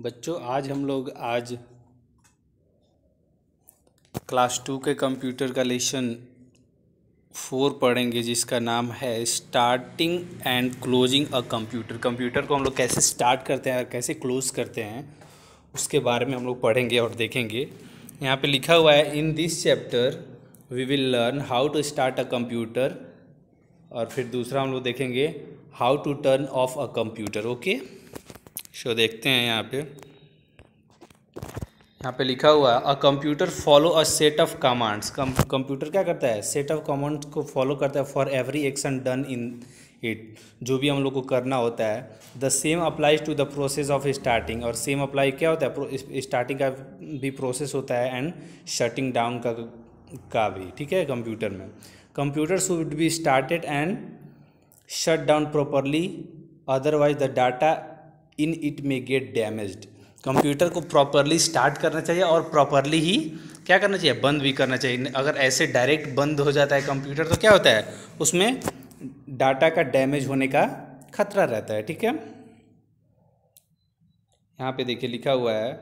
बच्चों, आज हम लोग आज क्लास टू के कंप्यूटर का लेसन फोर पढ़ेंगे, जिसका नाम है starting and closing a computer. Computer को हम लोग कैसे स्टार्ट करते हैं और कैसे क्लोज करते हैं, उसके बारे में हम लोग पढ़ेंगे और देखेंगे। यहाँ पे लिखा हुआ है, in this chapter we will learn how to start a computer. और फिर दूसरा हम लोग देखेंगे how to turn off a computer, okay? So देखते हैं यहाँ पे। यहाँ पे लिखा हुआ है, a computer follow a set of commands. Computer क्या करता है? सेट ऑफ़ कमांड्स को फॉलो करता है for every action done in it. जो भी हम लोग को करना होता है, the same applies to the process of starting. और सेम अप्लाई क्या होता है? स्टार्टिंग का भी प्रोसेस होता है एंड शटिंग डाउन का का भी, ठीक है? कंप्यूटर में। Computer should be started and shut down properly otherwise the data in it may get damaged computer को प्रॉपरली स्टार्ट करना चाहिए और प्रॉपरली ही क्या करना चाहिए? बंद भी करना चाहिए। अगर ऐसे डायरेक्ट बंद हो जाता है कंप्यूटर तो क्या होता है? उसमें डाटा का डैमेज होने का खतरा रहता है, ठीक है? यहाँ पे देखिए लिखा हुआ है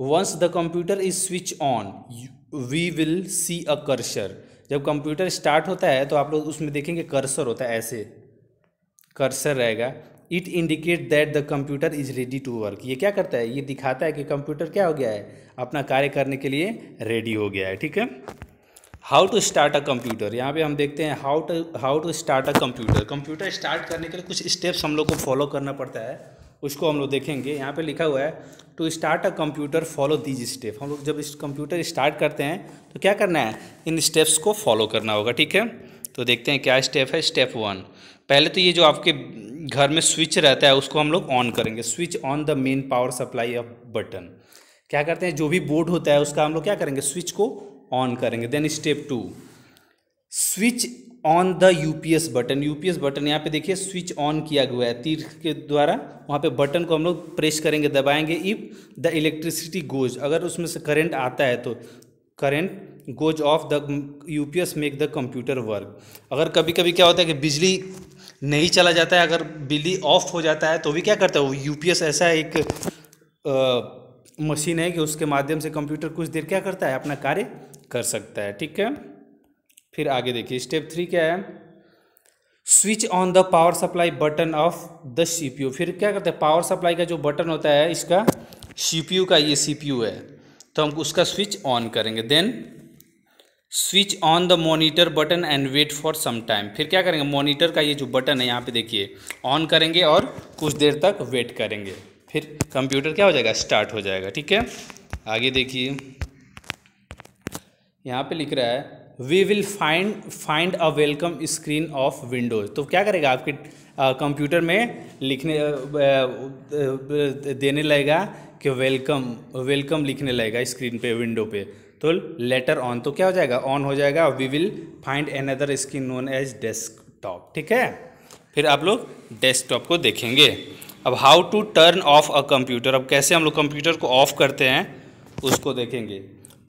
once the computer is switch on we will see a cursor जब कंप्यूटर स्टार्ट होता है तो आप लोग उसमें देखेंगे कर्सर होता है ऐसे। कर्सर रहेगा। It indicate that the computer is ready to work ये क्या करता है? ये दिखाता है कि कंप्यूटर क्या हो गया है? अपना कार्य करने के लिए रेडी हो गया है, ठीक है? How to start a computer यहाँ पे हम देखते हैं how to how to start a computer computer start करने के लिए कुछ स्टेप्स हम लोग को फॉलो करना पड़ता है। उसको हम लोग देखेंगे। यहाँ पे लिखा हुआ है to start a computer follow these step हम लोग जब इस कंप्यूटर स्टार्ट करते हैं तो क्या करना है? इन स्टेप्स को फॉलो करना होगा, ठीक है? तो देखते हैं क्या स्टेप है। स्टेप वन पहले तो ये जो आपके घर में स्विच रहता है, उसको हम लोग ऑन करेंगे। Switch on the main power supply of button क्या करते हैं? जो भी बोर्ड होता है, उसका हम लोग क्या करेंगे? स्विच को ऑन करेंगे। Then step two switch on the UPS button. UPS button यहाँ पे देखिए स्विच ऑन किया हुआ है तीर के द्वारा। वहाँ पे बटन को हम लोग प्रेस करेंगे दबाएँगे इफ़ द इलेक्ट्रिसिटी गोज। अगर उसमें से करंट आता है तो current goes off the UPS make the computer work. अगर कभी कभी क्या होता है कि बिजली नहीं चला जाता है अगर बिजली ऑफ़ हो जाता है तो भी क्या करता है वो? यूपीएस ऐसा एक आ, मशीन है कि उसके माध्यम से कंप्यूटर कुछ देर क्या करता है? अपना कार्य कर सकता है ठीक है? फिर आगे देखिए स्टेप थ्री क्या है? Switch on the power supply button off the CPU फिर क्या करते हैं? पावर सप्लाई का जो बटन होता है, इसका सीपीयू का ये सीपीयू है। तो हम उसका स्विच ऑन करेंगे। Then switch on the monitor button and wait for some time फिर क्या करेंगे? मॉनिटर का ये जो बटन है, यहाँ पे देखिए ऑन करेंगे और कुछ देर तक वेट करेंगे। फिर कंप्यूटर क्या हो जाएगा? स्टार्ट हो जाएगा। ठीक है? आगे देखिए। यहाँ पे लिख रहा है we will find find a welcome screen of Windows तो क्या करेगा? आपके कंप्यूटर में लिखने देने लगेगा कि वेलकम वेलकम लिखने लगेगा स्क्रीन पे विंडो पे। तो लेटर ऑन तो क्या हो जाएगा? ऑन हो जाएगा। We will find another screen known as desktop ठीक है? फिर आप लोग डेस्कटॉप को देखेंगे। अब how to turn off a computer अब कैसे हम लोग कंप्यूटर को ऑफ़ करते हैं, उसको देखेंगे।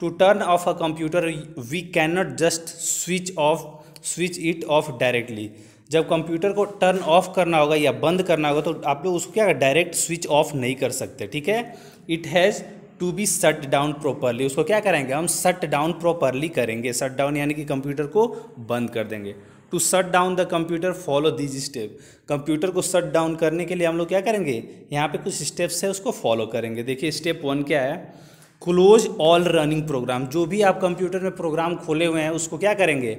Turn off a computer we can not just switch off switch it off directly जब कंप्यूटर को टर्न ऑफ़ करना होगा या बंद करना होगा तो आप लोग उसको क्या डायरेक्ट स्विच ऑफ़ नहीं कर सकते, ठीक है? It has to be shut down properly उसको क्या करेंगे? हम शट डाउन प्रॉपरली करेंगे। शट डाउन यानी कि कंप्यूटर को बंद कर देंगे। To shut down the computer follow these step computer को शट डाउन करने के लिए हम लोग क्या करेंगे? यहाँ पे कुछ स्टेप्स है, उसको फॉलो करेंगे। देखिए स्टेप वन क्या है? क्लोज ऑल रनिंग प्रोग्राम, जो भी आप कंप्यूटर में प्रोग्राम खोले हुए हैं, उसको क्या करेंगे?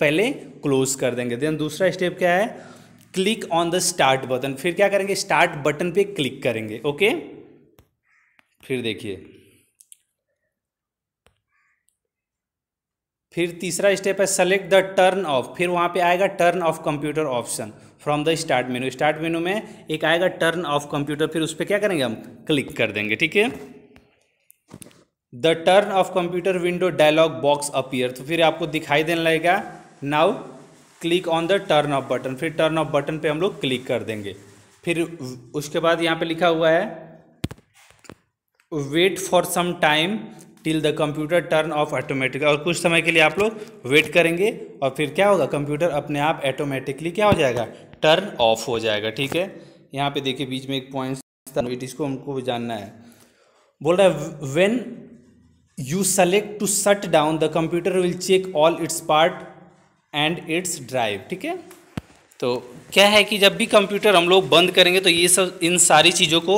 पहले क्लोज कर देंगे। देन दूसरा स्टेप क्या है? Click on the start button. फिर क्या करेंगे? स्टार्ट बटन पे क्लिक करेंगे, ओके? फिर देखिए। फिर तीसरा स्टेप है सेलेक्ट द टर्न ऑफ़ फिर वहाँ पे आएगा turn off computer option from the start menu start menu में एक आएगा टर्न ऑफ़ कंप्यूटर फिर उस पर क्या करेंगे हम? क्लिक कर देंगे, ठीक है? The turn off computer window dialog box appear तो फिर आपको दिखाई देने लगेगा। Now click on the turn off button फिर टर्न ऑफ़ बटन पे हम लोग क्लिक कर देंगे। फिर उसके बाद यहाँ पे लिखा हुआ है wait for some time till the computer turn off automatic और कुछ समय के लिए आप लोग वेट करेंगे और फिर क्या होगा? कंप्यूटर अपने आप ऑटोमेटिकली क्या हो जाएगा? टर्न ऑफ़ हो जाएगा, ठीक है? यहाँ पे देखिए बीच में एक पॉइंट इसको हमको जानना है। बोल रहा है when you select to shut down the computer will check all its part and its drive ठीक है? तो क्या है कि जब भी कंप्यूटर हम लोग बंद करेंगे तो ये सब इन सारी चीज़ों को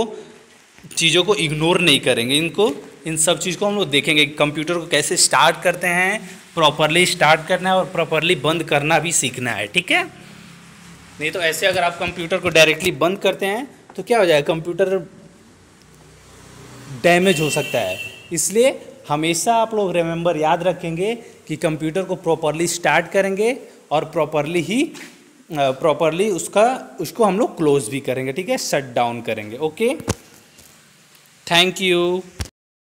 चीज़ों को इग्नोर नहीं करेंगे। इनको, इन सब चीज़ को हम लोग देखेंगे कंप्यूटर को कैसे स्टार्ट करते हैं प्रॉपरली स्टार्ट करना है और प्रॉपरली बंद करना भी सीखना है। ठीक है? नहीं तो ऐसे अगर आप कंप्यूटर को डायरेक्टली बंद करते हैं तो क्या हो जाएगा? कंप्यूटर डैमेज हो सकता है। इसलिए हमेशा आप लोग रिमेंबर याद रखेंगे कि कंप्यूटर को प्रॉपरली स्टार्ट करेंगे और प्रॉपरली ही प्रॉपरली उसका, उसको हम लोग क्लोज भी करेंगे, ठीक है? शट डाउन करेंगे ओके थैंक यू